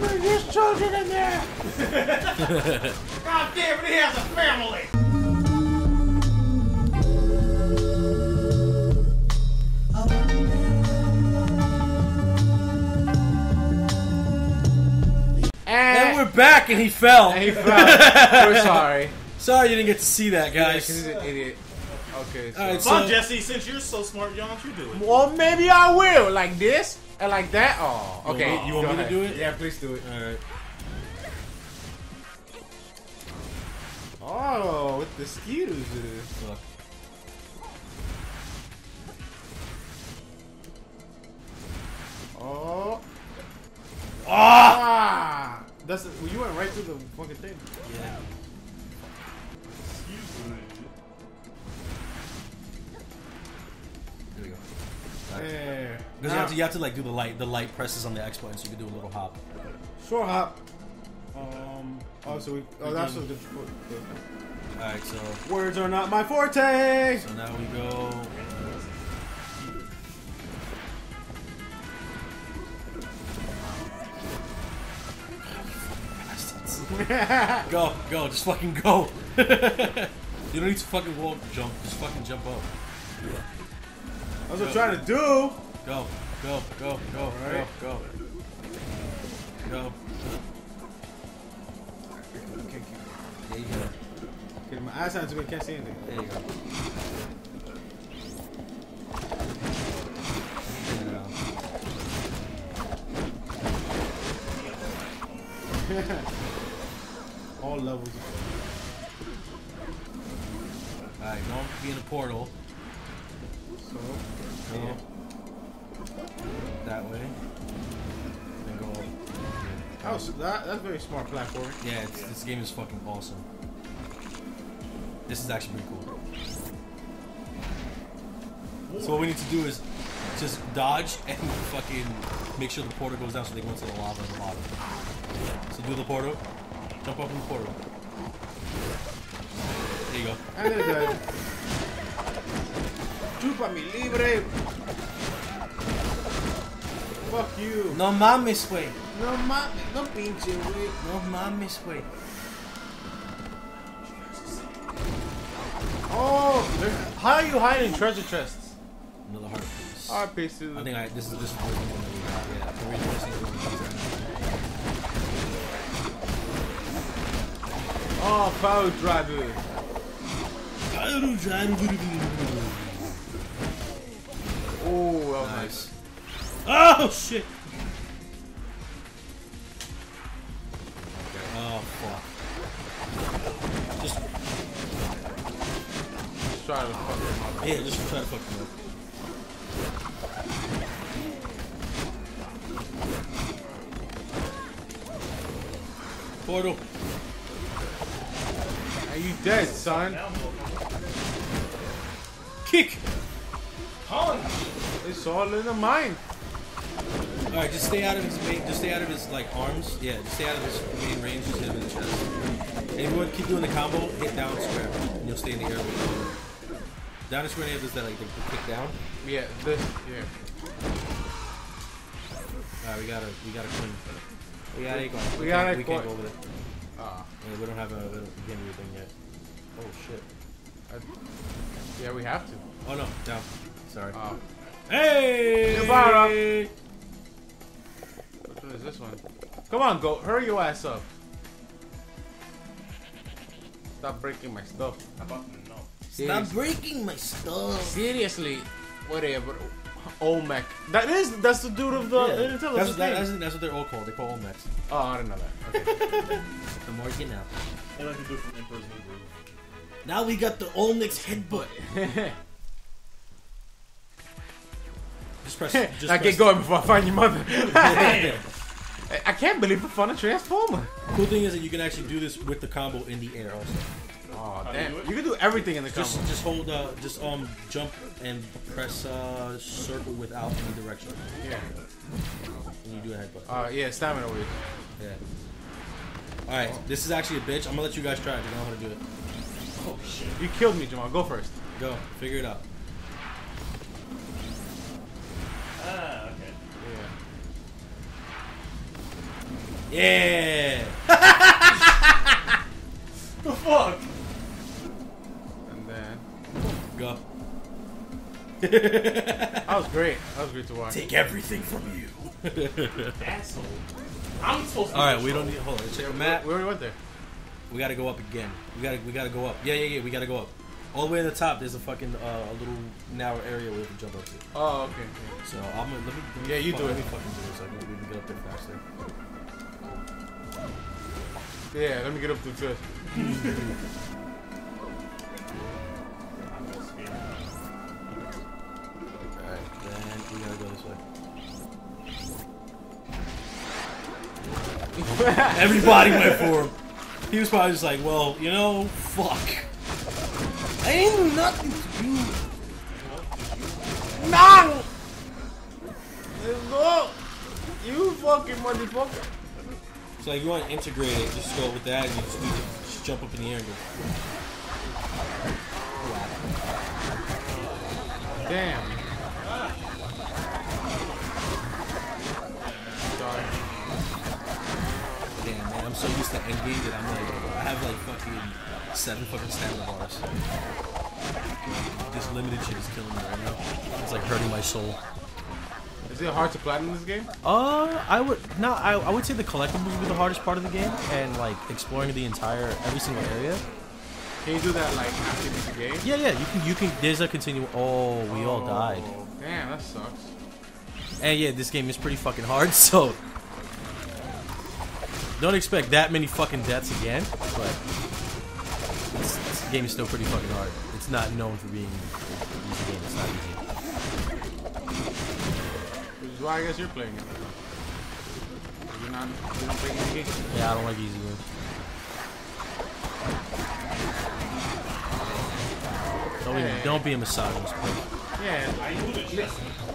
Mommy, there's children in there. God damn it, he has a family! And, And we're back, and he fell. and he fell. We're sorry. Sorry you didn't get to see that, Yeah, 'cause guys. he's an idiot. Okay, so. All right, Fuck, So- Jesse, since you're so smart, why don't you do it? well, maybe I will. Like this and like that. Oh, You okay. want you want me to do it? Yeah, please do it. All right. Oh, with the uh, Look. Oh. Ah! Ah! That's well, you went right through the fucking thing. Yeah. There we go. Yeah. Because you have to, you have to like do the light, the light presses on the X button, so you can do a little hop. Short hop. Um. Oh, so we. Oh, that's what the. All right, so Words are not my forte. so now we go. Go, go, just fucking go. you don't need to fucking walk, jump, just fucking jump up. That's what I'm trying to do. Go, go, go, go, Alright. go, go. Go. Okay, There you go. okay, my eyes not too good. Can't see anything. There you go. All levels. Alright, don't be in the portal. So. Go. That way. Then go. That oh, was, that, that's very smart platforming. Yeah, it's, this game is fucking awesome. This is actually pretty cool. So what we need to do is just dodge and fucking make sure the portal goes down so they go into the lava at the bottom. So do the portal. Jump up in the portal. There you go. And then the. Chupa mi libre. Fuck you. No mames, wey. No mames, no pinche, güey. No mames, wey. Oh, how are you hiding treasure chests? Another heart, please. Alright, peace I think I this is this one that we got. Yeah, the reason this is the one we. Oh, power driver. Oh, that was nice. Nice. Oh shit. Oh fuck. Just Just trying to fuck him up. yeah, just try to fuck me up. Portal. And you dead, son. Kick. Punch! It's all in the mind. All right, just stay out of his main. Just stay out of his like arms. Yeah, just stay out of his main range. Just hit him in the chest. And if you want to keep doing the combo, hit down square, and you'll stay in the air. with him. Down and square does that like the, the kick down. Yeah, this, yeah. All right, we gotta we gotta clean. We gotta go. We We, gotta we can't go- over there. Ah, Yeah, we don't have a we don't anything yet. Oh shit. I- yeah, we have to. Oh no, down. Sorry. Oh, hey. Ibarra. which one is this one? Come on, go. Hurry your ass up. Stop breaking my stuff. How about the no? Stop breaking my stuff. Seriously, whatever. Olmec. That is that's the dude of the Yeah, uh, intelligence that's, that, that's, that's what they're all called. They call called Olmecs. Oh, I didn't know that. Okay. The more you know. They like to do from Emperor's New Groove. Now we got the Olmecs headbutt. Just press. Just I press. get going before I find your mother. I- I can't believe we found a transformer. Cool thing is that you can actually do this with the combo in the air also. Oh do you damn! do it? You can do everything in the combo. Just just hold uh just um jump and press uh circle without any direction. Yeah. And you do a headbutt. Uh, yeah, stamina weed. Yeah. Alright, this is actually a bitch. I'm gonna let you guys try it. You know how to do it. Oh shit. You killed me, Jamal. Go first. Go, figure it out. Ah, okay. Yeah. Yeah. The fuck? And then Go. that was great. That was great to watch. Take everything from you. Asshole. I'm supposed to. All right, we don't need. Hold on. Check, Matt, We already went there. we gotta go up again. We gotta, we gotta go up. Yeah, yeah, yeah. We gotta go up. All the way in the top, there's a fucking uh, a little narrow area we have to jump up to. Oh, okay. okay. So I'm gonna let me. Let me Yeah, you do it. Let me fucking do it so I can, we can get up there faster. Yeah, let me get up to first. Then we gotta go this way. Everybody went for him. He was probably just like, well, you know, fuck. I ain't nothing to you. No! No! You fucking motherfucker. So like, you want to integrate it, just go with that, and you just, do just jump up in the air and go. Damn. Damn, man, I'm so used to endgame that I'm like, I have like fucking seven fucking stamina bars. This limited shit is killing me right now. It's like hurting my soul. Is it hard to platinum this game? Uh, I would not. I, I would say the collectibles would be the hardest part of the game, and like exploring the entire every single area. Can you do that like after this game? Yeah, yeah. You can. You can. There's a continue. Oh, we all died. Oh, Damn, that sucks. And yeah, this game is pretty fucking hard. So don't expect that many fucking deaths again. But game is still pretty fucking hard. It's not known for being an easy game. It's not easy. Which is why I guess you're playing it. You're not. You don't play any games. Yeah, I don't like easy games. Don't be, Hey. don't be a misogynist, prick. Yeah.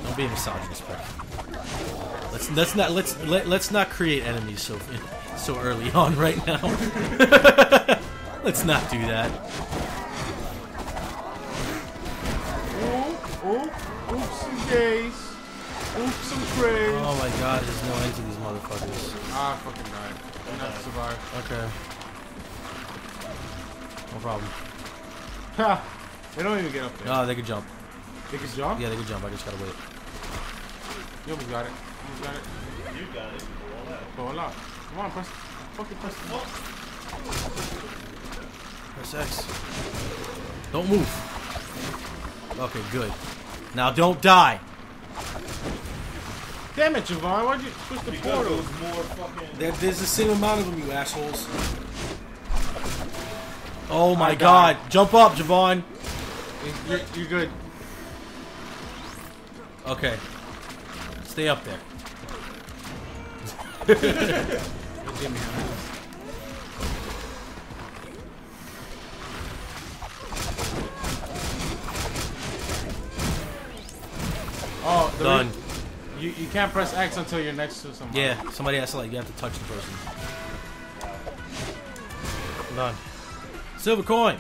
Don't be a misogynist, prick. Let's let's not let's let, let's not create enemies so so early on right now. let's not do that. Ooh, ooh, oops some days. Oops some craze. Oh my god, there's no end to these motherfuckers. Ah, I fucking died. I'm not survive. Okay. No problem. Ha! They don't even get up there. Oh, they could jump. They can jump? Yeah, they could jump. I just gotta wait. You almost got it. Almost got it. You got it. All that. Go a lot. Come on, press. Fucking press. Press X. Don't move. Okay, good. Now don't die. Damn it, Javon. Why'd you push the Because portal? more fucking. There, there's the same amount of them, you assholes. Oh my I god. died. Jump up, Javon. You're, you're good. Okay. Stay up there. Done. you, you can't press X until you're next to someone. Yeah, somebody has to like you have to touch the person. Done. Silver coin.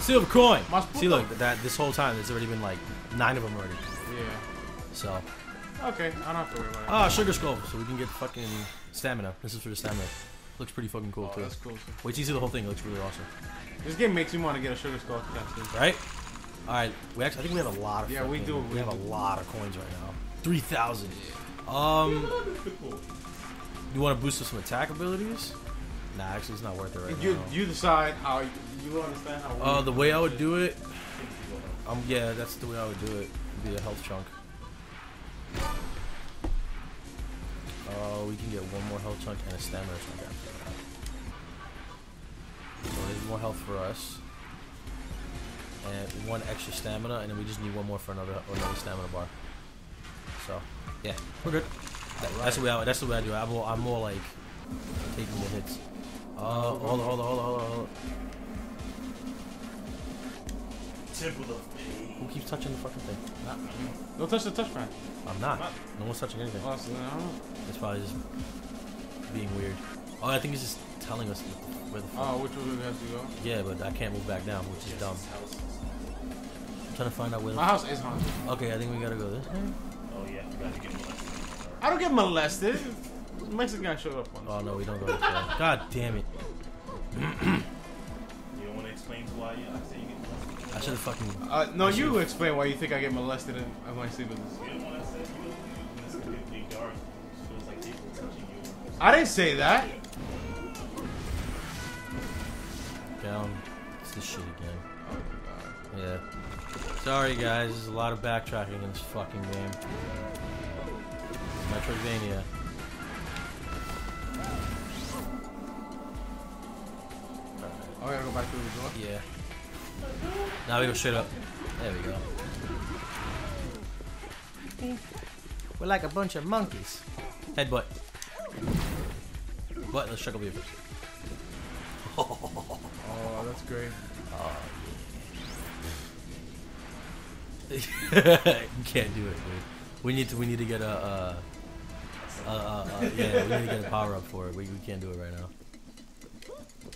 Silver coin. See, look, that this whole time there's already been like nine of them already. Yeah. So, Okay, I don't have to worry about it. ah, sugar skull, so we can get fucking stamina. This is for the stamina. Looks pretty fucking cool Oh, too. that's cool. Wait till you see the whole thing. It looks really awesome, This game makes me want to get a sugar skull tattoo. right? All right, we actually I think we have a lot of. Yeah, we do, We, we have do. a lot of coins right now. Three thousand. Um, you want to boost up some attack abilities? Nah, actually, it's not worth it right You now. you decide how you, you understand how. Uh, the way I would do it, um, yeah, that's the way I would do it. Be a health chunk. Uh, we can get one more health chunk and a stamina chunk after that. So there's more health for us, and one extra stamina, and then we just need one more for another another stamina bar. So, yeah, we're good. That- That's the way I, that's the way I do it. I'm more, I'm more like taking the hits. Uh, hold on, hold on, hold on, hold on. Hold on. Temple of Pain. Who keeps touching the fucking thing? Not you. Don't touch the touchpad. I'm not. No one's touching anything. Oh, so, I don't know. It's probably just being weird. Oh, I think he's just telling us where the fuck. Oh, which way we have to go? Yeah, but I can't move back down, which is dumb. I'm trying to find out where My the. house is haunted. Okay, I think we gotta go this way. Oh yeah, you gotta get one. I don't get molested. Mexican guy showed up once. Oh no, we don't go this way. God damn it! You don't want to explain to why you, I say you get molested? I should have fucking. Uh, no, you explain why you think I get molested in, in my sleep with this. You don't want to say you when it's completely dark. Feels like people touching you. I didn't say that. Down. It's this shit again. Yeah. Sorry guys, there's a lot of backtracking in this fucking game. Metroidvania. Oh, I gotta go back through the door. Yeah. Now we go straight up. There we go. We're like a bunch of monkeys. Headbutt. But let's check over here first. Oh, that's great. you can't do it, dude. We need to. We need to get a. Uh, uh, uh, uh, yeah, we need to get a power up for it. We, we can't do it right now.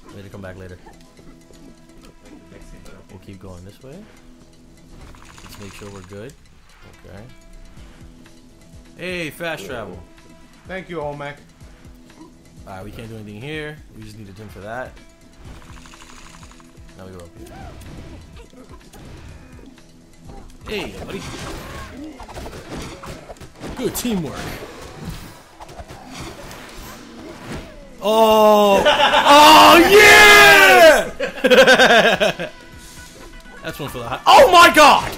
We need to come back later. We'll keep going this way. Let's make sure we're good. Okay. Hey, fast travel. Thank you, Olmec. Alright, we can't do anything here. We just need a gym for that. Now we go up here. Hey, buddy. Good teamwork. Oh! oh yeah! that's one for the high. Oh my god!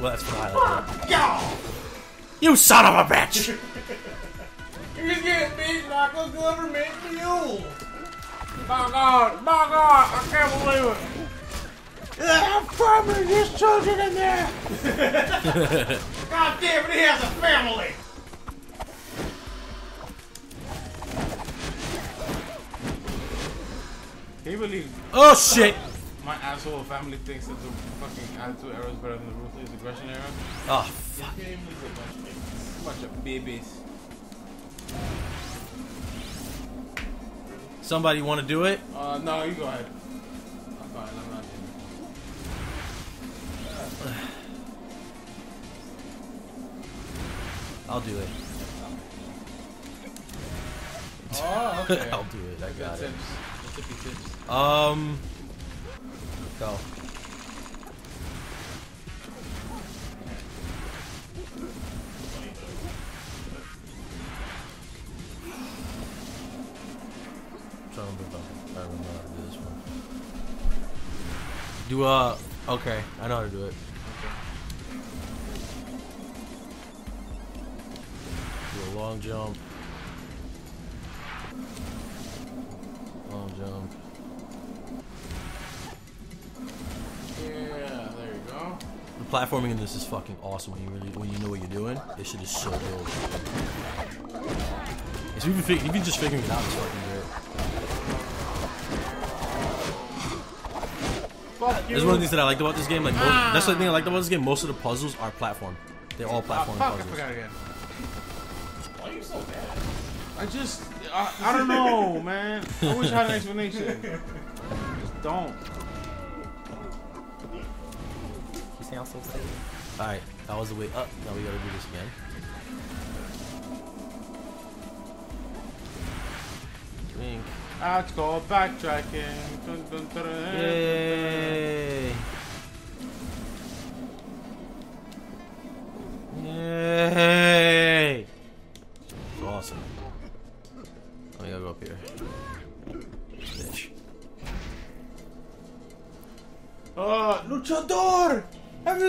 Well, that's for the highlight. You son of a bitch! He's getting beat like a government mule. My God, my God, I can't believe it. I'm family, there's children in there. God damn it, he has a family. Can you believe Oh shit! my asshole family thinks that the fucking attitude era is better than the ruthless aggression era? Oh, This game is a bunch of babies. Bunch of babies. somebody want to do it? Uh, no, you go ahead. I'm fine, I'm not in. I'll do it. Oh, okay. I'll do it. I Good got it. tips. Tippy tips. Um, go. Trying to remember. I don't how to do this one. Do uh, okay, I know how to do it. Long jump. Long jump. Yeah, there you go. The platforming in this is fucking awesome when you really when you know what you're doing. This shit is so dope. It's even fig- even just figuring it out is fucking great. Fuck you. That's one of the things that I liked about this game. Like most, that's the thing I liked about this game. Most of the puzzles are platform. They're all Ah, platform fuck, I puzzles. forgot again. I just, I, I don't know, man. I wish I had an explanation. Just don't. You sound so sad. All right, that was the way up. Now we gotta do this again. Drink. That's called backtracking. Yay!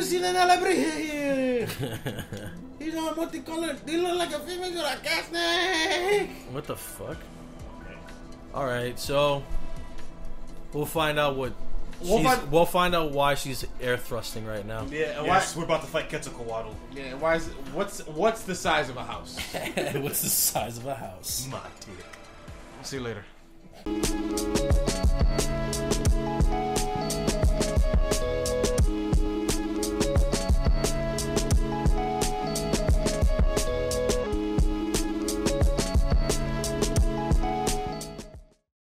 Have you seen an alebrije? He's all multicolored. He look like a female with a cat snake. what the fuck? Alright, so we'll find out what We'll find- we'll find out why she's air thrusting right now. Yeah, why? Yes, we're about to fight Quetzalcoatl. Yeah, why is? What's what's the size of a house? What's the size of a house? My dick. See you later.